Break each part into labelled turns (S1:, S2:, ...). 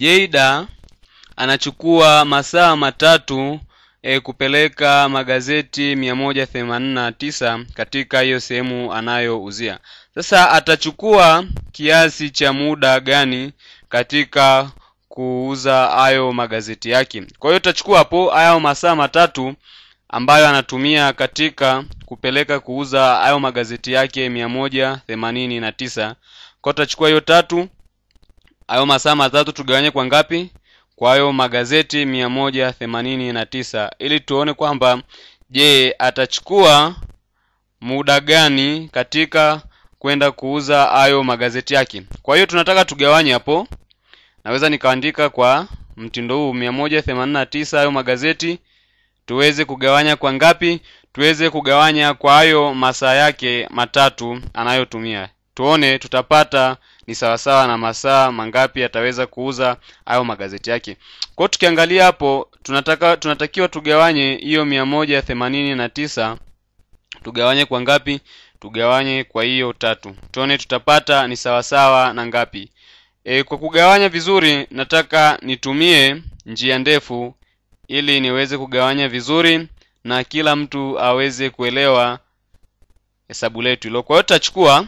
S1: Jeida anachukua masaa matatu e, kupeleka magazeti mia moja themanini na tisa katika hiyo sehemu anayouzia. Sasa atachukua kiasi cha muda gani katika kuuza hayo magazeti yake? Kwa hiyo utachukua hapo hayo masaa matatu ambayo anatumia katika kupeleka kuuza hayo magazeti yake mia moja themanini na tisa. Kwa tutachukua hiyo tatu, hayo masaa matatu tugawanye kwa ngapi? Kwa hayo magazeti mia moja themanini na tisa, ili tuone kwamba je, atachukua muda gani katika kwenda kuuza hayo magazeti yake. Kwa hiyo tunataka tugawanye hapo, naweza nikaandika kwa mtindo huu mia moja themanini na tisa hayo magazeti tuweze kugawanya kwa ngapi? Tuweze kugawanya kwa hayo masaa yake matatu anayotumia, tuone tutapata ni sawasawa na masaa mangapi ataweza kuuza hayo magazeti yake. Kwa tukiangalia hapo, tunataka tunatakiwa tugawanye hiyo mia moja themanini na tisa tugawanye kwa ngapi? Tugawanye kwa hiyo tatu, tuone tutapata ni sawasawa na ngapi. E, kwa kugawanya vizuri, nataka nitumie njia ndefu ili niweze kugawanya vizuri na kila mtu aweze kuelewa hesabu letu hilo. Kwa hiyo tutachukua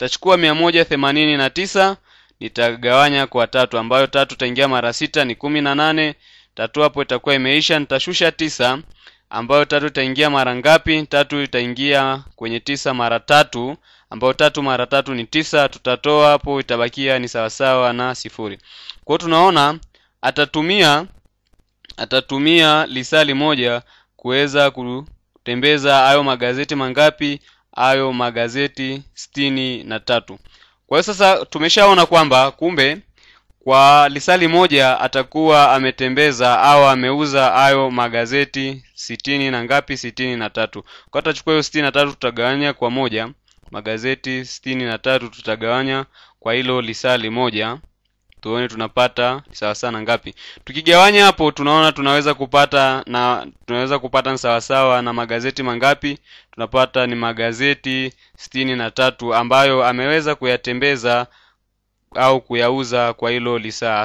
S1: tutachukua mia moja themanini na tisa nitagawanya kwa tatu, ambayo tatu itaingia mara sita ni kumi na nane. Tatu hapo itakuwa imeisha, nitashusha tisa, ambayo tatu itaingia mara ngapi? Tatu itaingia kwenye tisa mara tatu, ambayo tatu mara tatu ni tisa. Tutatoa hapo, itabakia ni sawasawa na sifuri. Kwa tunaona atatumia atatumia lisali moja kuweza kutembeza hayo magazeti mangapi? Hayo magazeti sitini na tatu. Kwa hiyo sasa tumeshaona kwamba kumbe kwa lisali moja atakuwa ametembeza au ameuza hayo magazeti sitini na ngapi? Sitini na tatu. Kwa tutachukua hiyo sitini na tatu tutagawanya kwa moja, magazeti sitini na tatu tutagawanya kwa hilo lisali moja tuone tunapata sawa sana ngapi. Tukigawanya hapo, tunaona tunaweza kupata na tunaweza kupata sawasawa na magazeti mangapi? Tunapata ni magazeti sitini na tatu ambayo ameweza kuyatembeza au kuyauza kwa hilo lisaa.